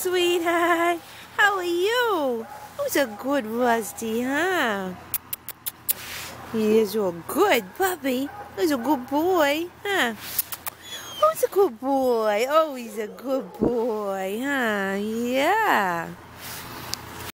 sweetheart. How are you? Who's a good Rusty, huh? He is a good puppy. He's a good boy, huh? Who's a good boy? Oh, he's a good boy, huh? Yeah.